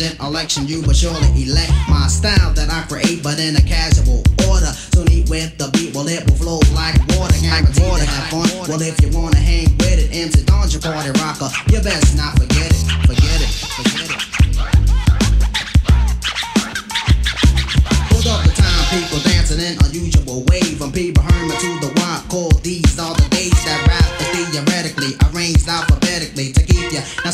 selection, you will surely elect my style that I create, but in a casual order. So neat with the beat, well it will flow like water. Guaranteed to have fun. Well if you wanna hang with it, MC your party rocker. You best not forget it, forget it, forget it.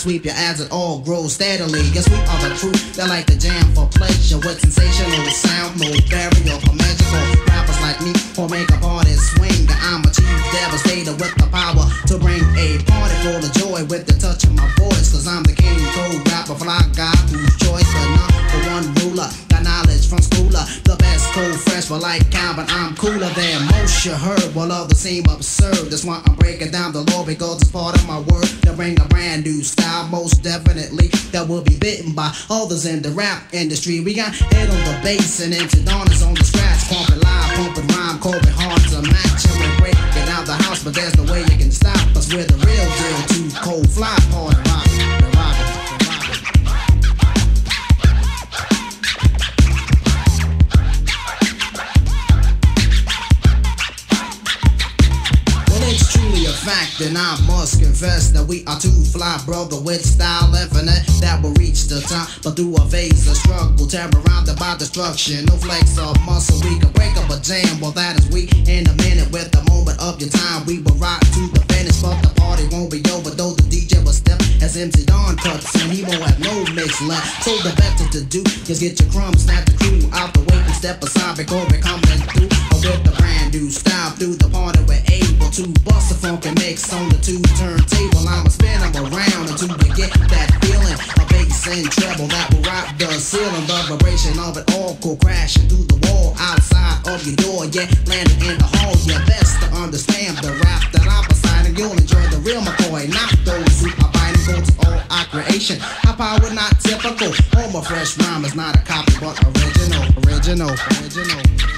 Sweep your as it all grows steadily. Guess we are the truth that like to jam for pleasure with sensational sound, no barrier for magical rappers like me or make a party swing. I'm a chief devastator with the power to bring a party full of joy with the touch of my fresh, but like but I'm cooler than most you heard. While others seem absurd, that's why I'm breaking down the law because it's part of my word to bring a brand new style, most definitely that will be bitten by others in the rap industry. We got head on the bass and into Donna's on the scratch, pumping live, pumping fact, and I must confess that we are two fly brother with style infinite that will reach the top, but through a phase of struggle, terrorized by destruction. No flex of muscle, we can break up a jam. Well, that is we in a minute with the moment of your time. We will rock to the finish, but the party won't be over. Though the DJ will step as MC Don cuts and he won't have no mix left. So the better to do is get your crumbs, snap the crew out the way step aside before we coming with the brand new style through the party we're able to bust a funky mix on the two turntable. I'ma spin them around until you get that feeling of bass and treble that will rock the ceiling. The vibration of it all go crashing through the wall outside of your door. Yeah, landing in the hall. Yeah, best to understand the rap that I'm beside and you'll enjoy the real McCoy, not those who are biting goats. All our creation, power not typical. All my fresh rhyme is not a copy, but original, original, original.